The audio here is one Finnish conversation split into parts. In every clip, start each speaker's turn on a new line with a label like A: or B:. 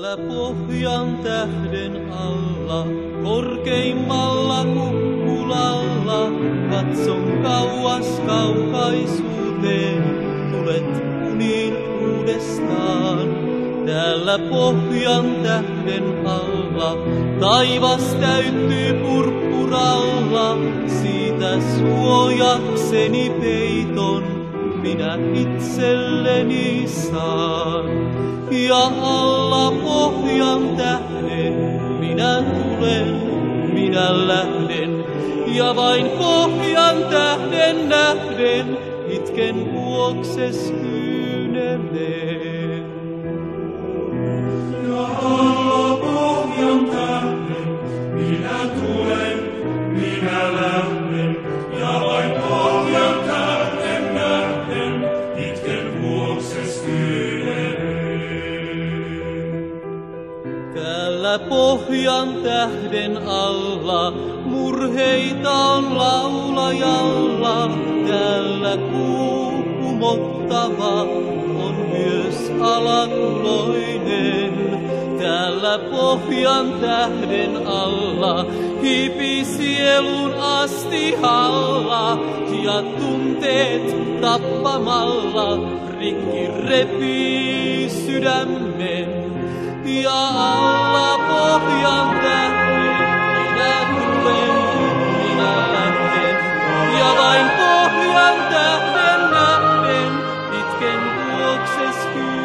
A: Täällä pohjan tähden alla, korkeimmalla kukkulalla, katson kauas kaukaisuuteen, tulet uniin uudestaan. Täällä pohjan tähden alla, taivas täyttyy purppuralla, siitä suojakseni peiton, minä itselleni saan. Ja alla pohjan tähden minä tulen, minä lähden, ja vain pohjan tähden nähden itken vuokses kyyneleen.
B: Ja alla pohjan
A: Täällä pohjan tähden alla murheita on laulajalla. Täällä kuu kumottava on myös alakuloinen. Täällä pohjan tähden alla hiipi sielun astihalla ja tunteet tappamalla rikki repii sydämen. Ja alla pohjan tähden minä tulen, minä lähden. Ja vain pohjan tähden nähden itken vuokses kyyneleen.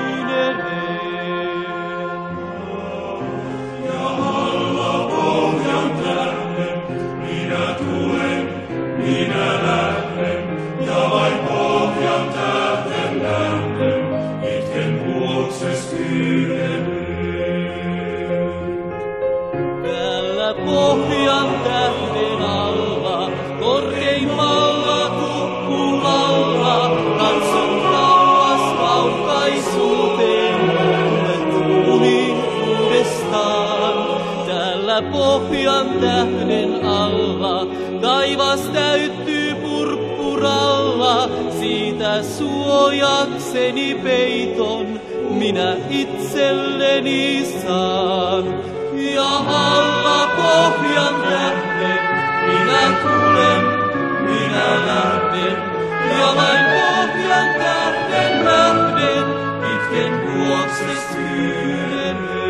B: Pohjan tähden
A: alla, taivas täyttyy purppuralla, siitä suojakseni peiton, minä itselleni saan. Ja alla pohjan tähden minä tulen, minä lähden. Ja vain pohjan tähden nähden itken vuokses kyyneleen.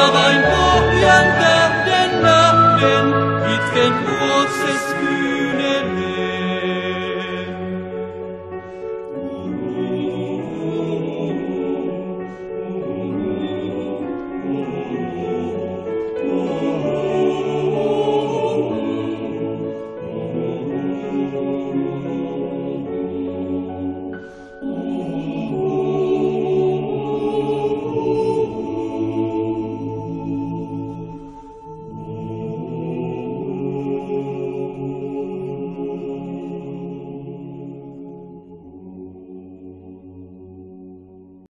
A: Ja vain pohjan tähden nähden itken vuokses